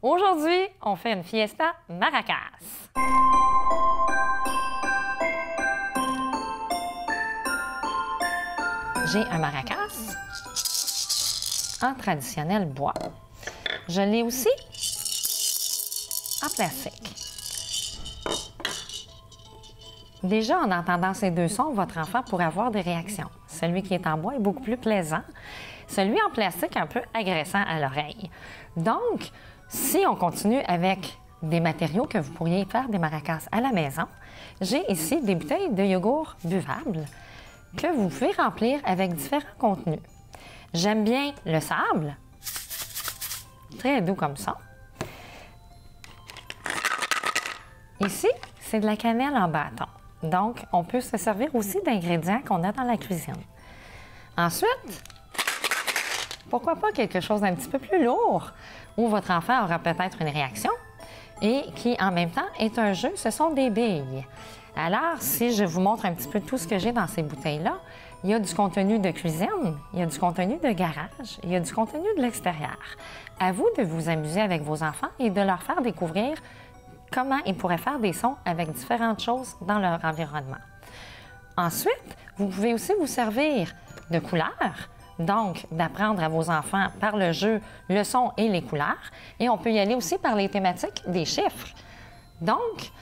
Aujourd'hui, on fait une fiesta maracas. J'ai un maracas en traditionnel bois. Je l'ai aussi en plastique. Déjà, en entendant ces deux sons, votre enfant pourrait avoir des réactions. Celui qui est en bois est beaucoup plus plaisant. Celui en plastique, un peu agressant à l'oreille. Donc, si on continue avec des matériaux que vous pourriez faire des maracas à la maison, j'ai ici des bouteilles de yogourt buvables que vous pouvez remplir avec différents contenus. J'aime bien le sable, très doux comme ça. Ici, c'est de la cannelle en bâton. Donc, on peut se servir aussi d'ingrédients qu'on a dans la cuisine. Ensuite, pourquoi pas quelque chose d'un petit peu plus lourd où votre enfant aura peut-être une réaction et qui en même temps est un jeu, ce sont des billes. Alors, si je vous montre un petit peu tout ce que j'ai dans ces bouteilles-là, il y a du contenu de cuisine, il y a du contenu de garage, il y a du contenu de l'extérieur. À vous de vous amuser avec vos enfants et de leur faire découvrir comment ils pourraient faire des sons avec différentes choses dans leur environnement. Ensuite, vous pouvez aussi vous servir de couleurs, donc d'apprendre à vos enfants par le jeu le son et les couleurs. Et on peut y aller aussi par les thématiques des chiffres. Donc,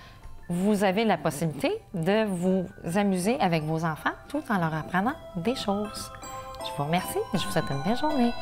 vous avez la possibilité de vous amuser avec vos enfants tout en leur apprenant des choses. Je vous remercie et je vous souhaite une belle journée.